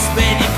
spending